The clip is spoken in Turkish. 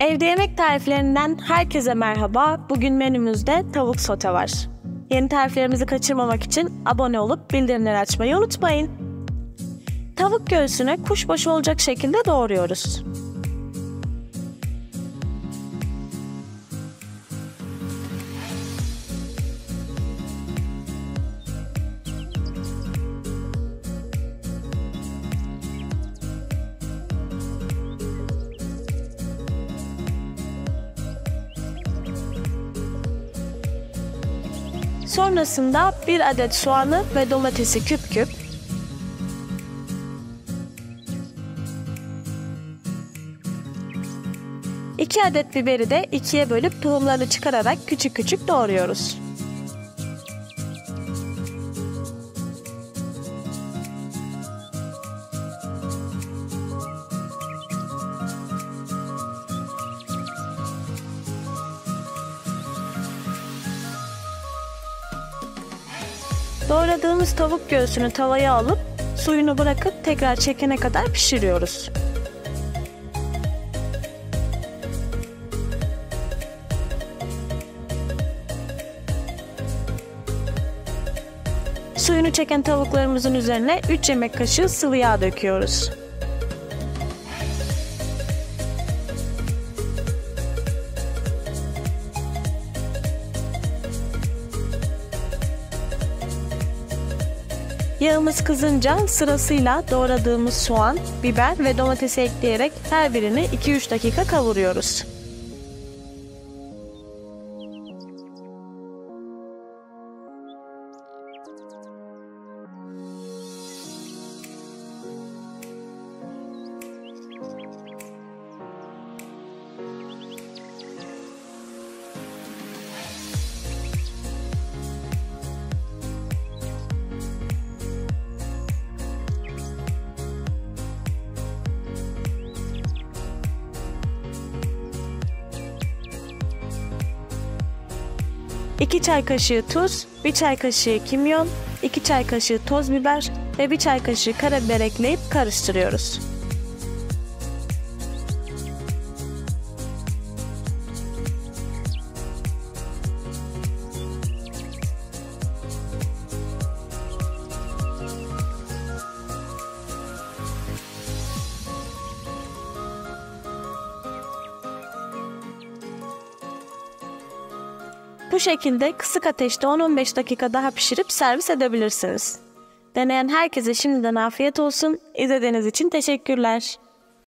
Evde yemek tariflerinden herkese merhaba. Bugün menümüzde tavuk sote var. Yeni tariflerimizi kaçırmamak için abone olup bildirimleri açmayı unutmayın. Tavuk göğsüne kuşbaşı olacak şekilde doğruyoruz. Sonrasında bir adet soğanı ve domatesi küp küp, iki adet biberi de ikiye bölüp tohumlarını çıkararak küçük küçük doğruyoruz. Doğradığımız tavuk göğsünü tavaya alıp suyunu bırakıp tekrar çekene kadar pişiriyoruz. Suyunu çeken tavuklarımızın üzerine 3 yemek kaşığı sıvı yağ döküyoruz. Yağımız kızınca sırasıyla doğradığımız soğan, biber ve domatesi ekleyerek her birini 2-3 dakika kavuruyoruz. İki çay kaşığı tuz, bir çay kaşığı kimyon, iki çay kaşığı toz biber ve bir çay kaşığı karabiber ekleyip karıştırıyoruz. Bu şekilde kısık ateşte 10-15 dakika daha pişirip servis edebilirsiniz. Deneyen herkese şimdiden afiyet olsun. İzlediğiniz için teşekkürler.